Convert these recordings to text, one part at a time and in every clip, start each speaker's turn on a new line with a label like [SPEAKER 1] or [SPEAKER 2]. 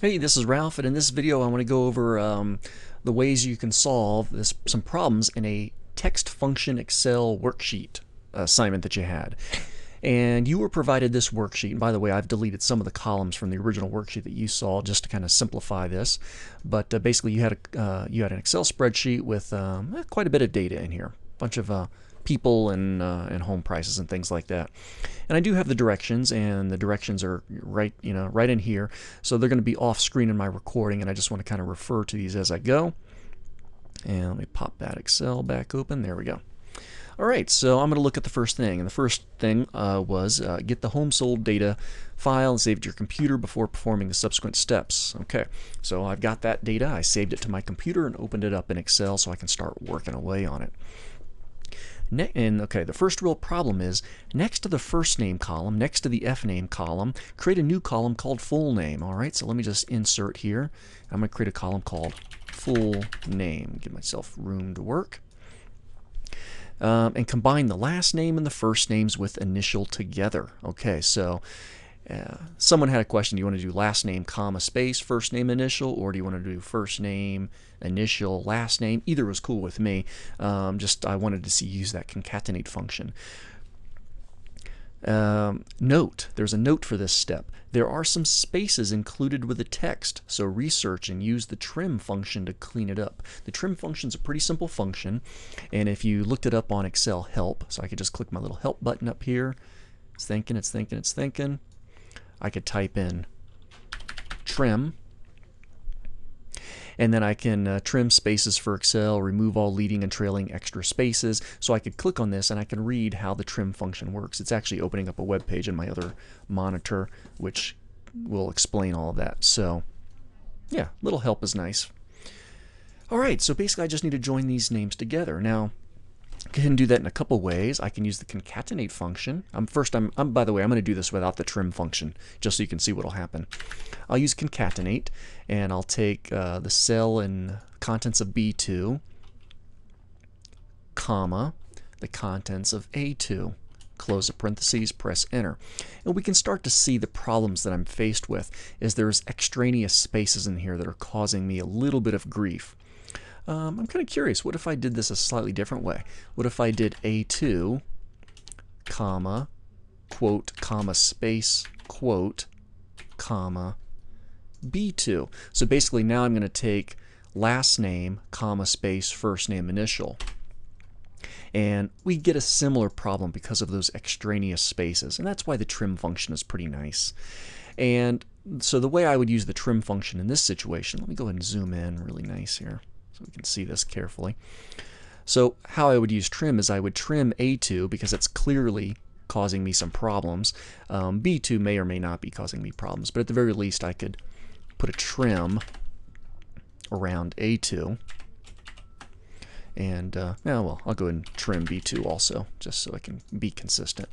[SPEAKER 1] Hey, this is Ralph, and in this video I want to go over um, the ways you can solve this, some problems in a text function Excel worksheet assignment that you had. And you were provided this worksheet. And by the way, I've deleted some of the columns from the original worksheet that you saw just to kind of simplify this. But uh, basically, you had a uh, you had an Excel spreadsheet with um, quite a bit of data in here, a bunch of uh, people and uh, and home prices and things like that. And I do have the directions, and the directions are right you know right in here. So they're going to be off screen in my recording, and I just want to kind of refer to these as I go. And let me pop that Excel back open. There we go. All right, so I'm going to look at the first thing. And the first thing uh, was uh, get the home sold data file and save it to your computer before performing the subsequent steps. Okay, so I've got that data. I saved it to my computer and opened it up in Excel so I can start working away on it. Ne and okay, the first real problem is next to the first name column, next to the F name column, create a new column called full name. All right, so let me just insert here. I'm going to create a column called full name. Give myself room to work. Um, and combine the last name and the first names with initial together. Okay, so someone had a question, do you want to do last name, comma, space, first name, initial, or do you want to do first name, initial, last name? Either was cool with me. Um, just I wanted to see use that concatenate function. Um, note, there's a note for this step. There are some spaces included with the text, so research and use the trim function to clean it up. The trim function is a pretty simple function, and if you looked it up on Excel help, so I could just click my little help button up here, it's thinking, it's thinking, it's thinking. I could type in trim, and then I can uh, trim spaces for Excel, remove all leading and trailing extra spaces. So I could click on this and I can read how the trim function works. It's actually opening up a web page in my other monitor, which will explain all of that. So yeah, little help is nice. All right, so basically I just need to join these names together. Now, can do that in a couple ways. I can use the concatenate function. I'm first, I'm, I'm by the way, I'm going to do this without the trim function, just so you can see what will happen. I'll use concatenate, and I'll take uh, the cell and contents of B2, comma, the contents of A2. Close the parentheses, press enter. And we can start to see the problems that I'm faced with is there's extraneous spaces in here that are causing me a little bit of grief. Um, I'm kind of curious, what if I did this a slightly different way? What if I did A2, comma, quote, comma, space, quote, comma, B2. So basically now I'm going to take last name, comma, space, first name, initial. And we get a similar problem because of those extraneous spaces. And that's why the trim function is pretty nice. And so the way I would use the trim function in this situation, let me go ahead and zoom in really nice here so we can see this carefully. So how I would use trim is I would trim A2 because it's clearly causing me some problems. Um, B2 may or may not be causing me problems, but at the very least I could put a trim around A2. And, uh, yeah, well, I'll go ahead and trim B2 also, just so I can be consistent.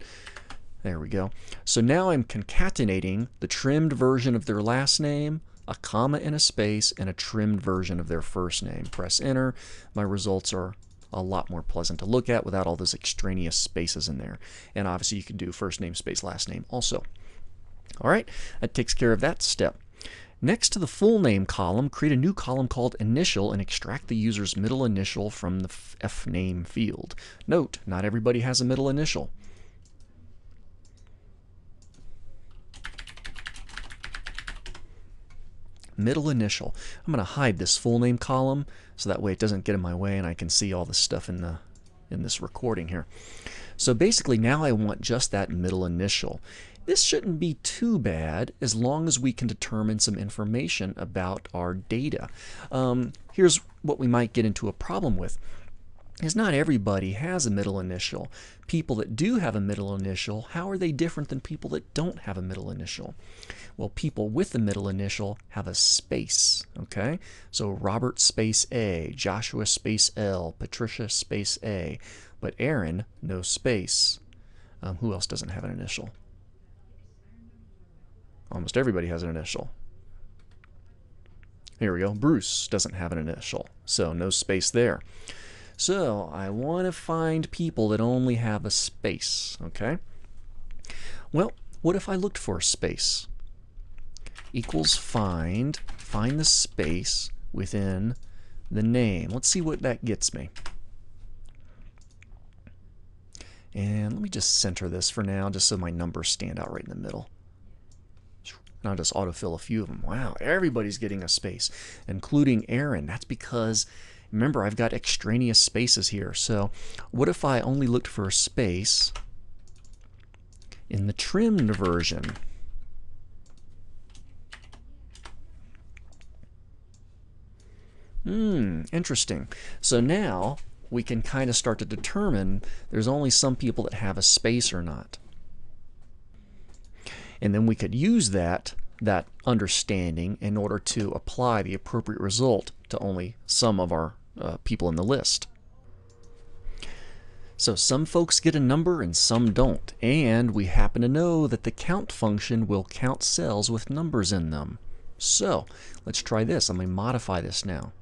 [SPEAKER 1] There we go. So now I'm concatenating the trimmed version of their last name, a comma and a space, and a trimmed version of their first name. Press enter. My results are a lot more pleasant to look at without all those extraneous spaces in there. And obviously you can do first name, space, last name also. All right, that takes care of that step. Next to the full name column, create a new column called initial and extract the user's middle initial from the F name field. Note, not everybody has a middle initial. Middle initial. I'm going to hide this full name column so that way it doesn't get in my way and I can see all the stuff in the in this recording here. So basically now I want just that middle initial. This shouldn't be too bad as long as we can determine some information about our data. Um, here's what we might get into a problem with is not everybody has a middle initial. People that do have a middle initial, how are they different than people that don't have a middle initial? Well, people with a middle initial have a space, okay? So Robert space A, Joshua space L, Patricia space A, but Aaron, no space. Um, who else doesn't have an initial? Almost everybody has an initial. Here we go. Bruce doesn't have an initial, so no space there. So I want to find people that only have a space, okay? Well, what if I looked for a space? equals find, find the space within the name. Let's see what that gets me. And let me just center this for now, just so my numbers stand out right in the middle. And I'll just autofill a few of them. Wow, everybody's getting a space, including Aaron. That's because, remember, I've got extraneous spaces here. So what if I only looked for a space in the trimmed version? Hmm, interesting. So now we can kind of start to determine there's only some people that have a space or not. And then we could use that, that understanding in order to apply the appropriate result to only some of our uh, people in the list. So some folks get a number and some don't. And we happen to know that the count function will count cells with numbers in them. So let's try this. Let me modify this now.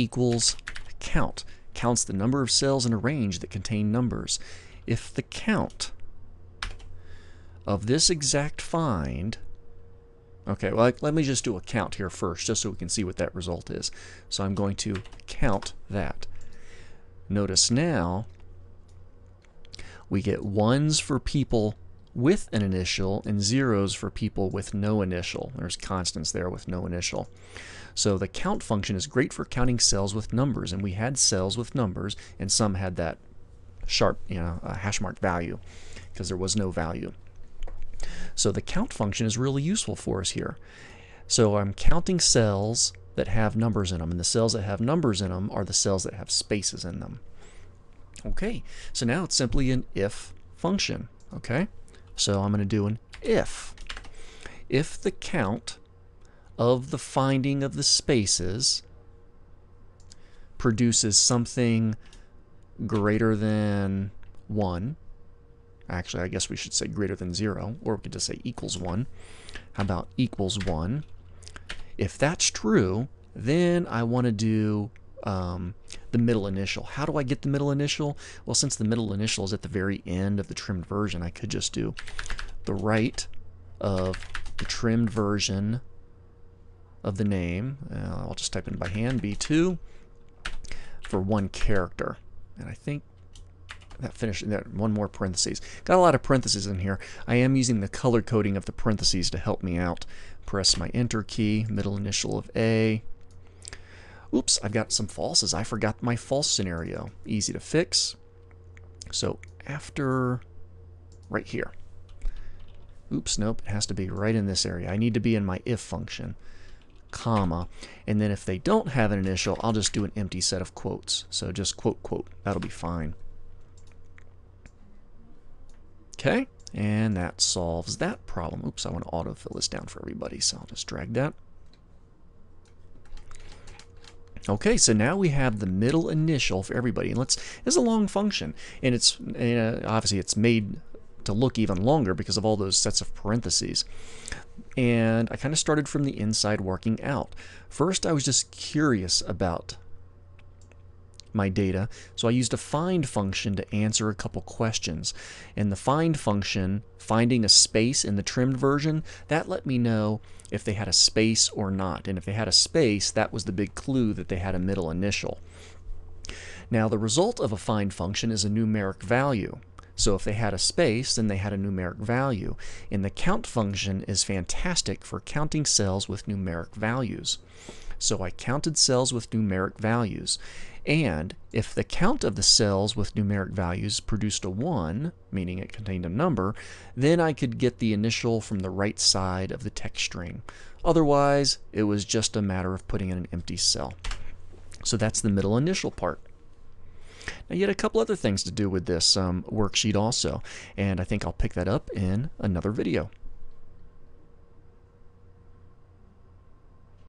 [SPEAKER 1] equals count. Counts the number of cells in a range that contain numbers. If the count of this exact find, okay, well, let me just do a count here first, just so we can see what that result is. So I'm going to count that. Notice now we get ones for people with an initial and zeros for people with no initial. There's Constance there with no initial. So the count function is great for counting cells with numbers, and we had cells with numbers, and some had that sharp, you know, hash mark value because there was no value. So the count function is really useful for us here. So I'm counting cells that have numbers in them, and the cells that have numbers in them are the cells that have spaces in them. Okay, so now it's simply an if function, okay? So I'm going to do an if. If the count of the finding of the spaces produces something greater than 1. Actually, I guess we should say greater than 0, or we could just say equals 1. How about equals 1? If that's true, then I want to do um, the middle initial. How do I get the middle initial? Well, since the middle initial is at the very end of the trimmed version, I could just do the right of the trimmed version of the name. Uh, I'll just type in by hand, B2, for one character. And I think that finished that one more parentheses. Got a lot of parentheses in here. I am using the color coding of the parentheses to help me out. Press my enter key, middle initial of A. Oops, I've got some falses. I forgot my false scenario. Easy to fix. So after right here. Oops, nope, it has to be right in this area. I need to be in my if function comma, and then if they don't have an initial, I'll just do an empty set of quotes. So just quote, quote. That'll be fine. Okay, and that solves that problem. Oops, I want to autofill this down for everybody, so I'll just drag that. Okay, so now we have the middle initial for everybody. And let's, it's a long function, and it's uh, obviously it's made to look even longer because of all those sets of parentheses and I kind of started from the inside working out. First, I was just curious about my data, so I used a find function to answer a couple questions. And the find function, finding a space in the trimmed version, that let me know if they had a space or not. And if they had a space, that was the big clue that they had a middle initial. Now, the result of a find function is a numeric value. So if they had a space, then they had a numeric value. And the count function is fantastic for counting cells with numeric values. So I counted cells with numeric values. And if the count of the cells with numeric values produced a 1, meaning it contained a number, then I could get the initial from the right side of the text string. Otherwise, it was just a matter of putting in an empty cell. So that's the middle initial part. Now, you had a couple other things to do with this um, worksheet also, and I think I'll pick that up in another video.